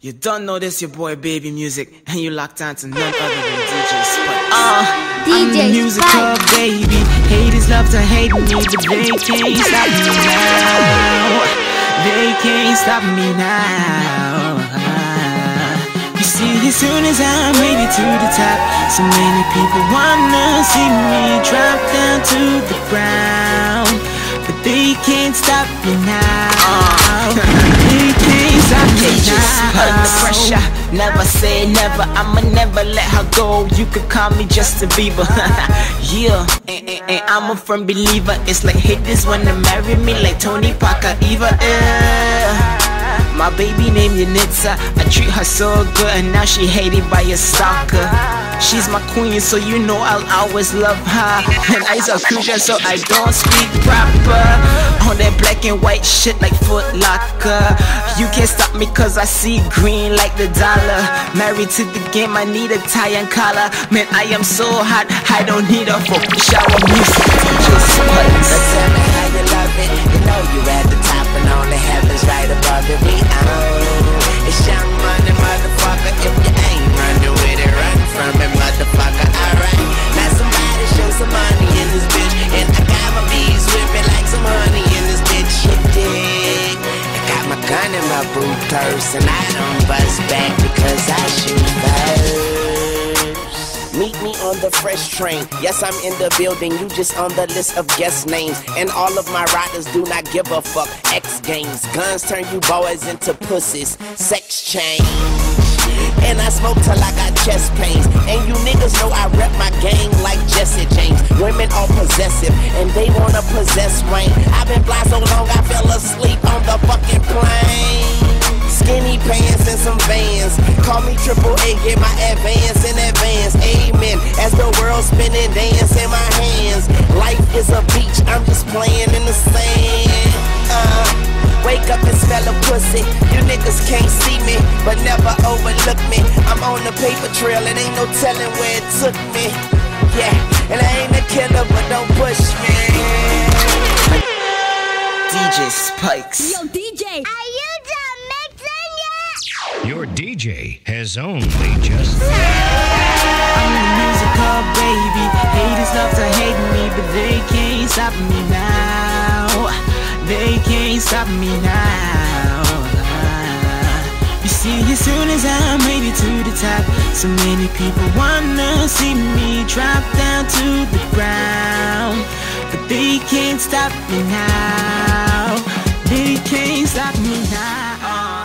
You don't know this, your boy Baby Musik, and you locked on to none other than DJ Spike. Uh, I'm DJ a musical Spike. baby. Haters love to hate me, but they can't stop me now. They can't stop me now. You see, as soon as I made it to the top, so many people wanna see me drop down to the ground. But they can't stop me now. they can't under pressure. Never say never. I'ma never let her go. You could call me Justin Bieber. yeah, and, and, and I'm a firm believer. It's like haters wanna marry me like Tony Parker. Eva. Yeah. My baby named Yanitza. I treat her so good, and now she hated by a stalker. She's my queen, so you know I'll always love her. And eyes are crucial, so I don't speak proper. On that black and white shit like Foot Locker. You can't stop me cause I see green like the dollar. Married to the game, I need a tie and collar. Man, I am so hot, I don't need a full shower music. Just my boot and I don't bust back because I shoot first. Meet me on the fresh train. Yes, I'm in the building. You just on the list of guest names. And all of my riders do not give a fuck. X games. Guns turn you boys into pussies. Sex change. And I smoke till I got chest pains. And you niggas know I rep my gang like Jesse James. Women are possessive and they wanna possess Wayne. I've been blind Call me triple A, get my advance in advance. Amen. As the world spinning, dance in my hands. Life is a beach, I'm just playing in the sand. Uh, wake up and smell a pussy. You niggas can't see me, but never overlook me. I'm on the paper trail, it ain't no telling where it took me. Yeah, and I ain't a killer, but don't push me. DJ Spikes. Yo, DJ. Are you done mixing yet? Your DJ has only just. I'm a musical baby. Haters love to hate me, but they can't stop me now. They can't stop me now. You see, as soon as I made it to the top, so many people wanna see me drop down to the ground. But they can't stop me now. They can't stop me now.